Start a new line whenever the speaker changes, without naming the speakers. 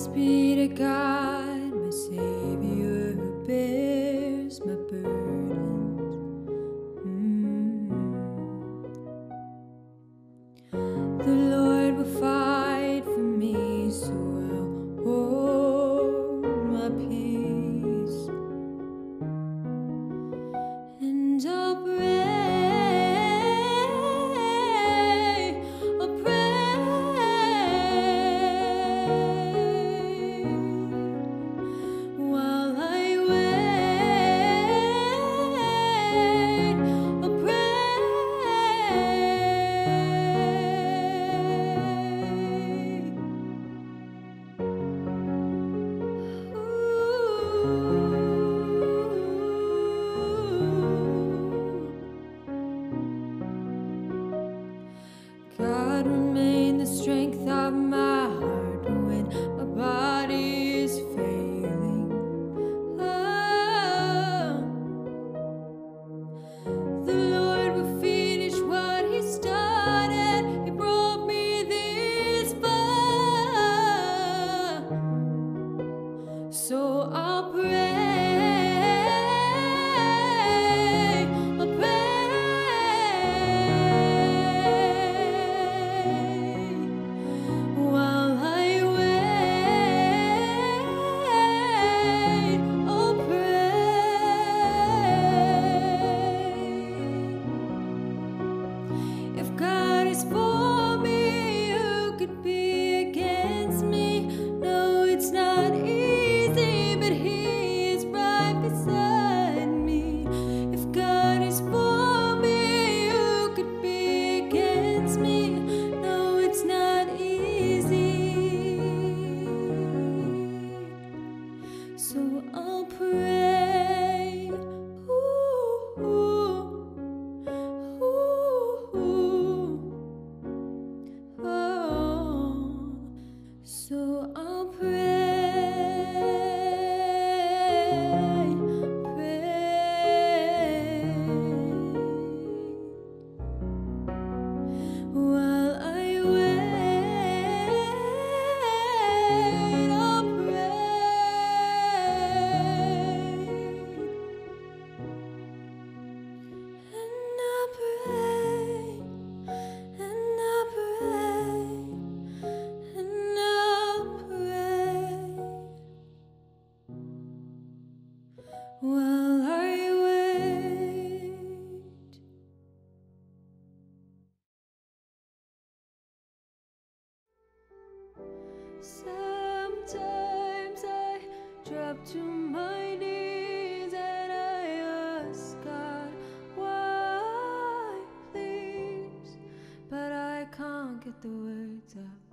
Praise be to God, my Savior who bears my while I wait. Sometimes I drop to my knees and I ask God why, please, but I can't get the words out.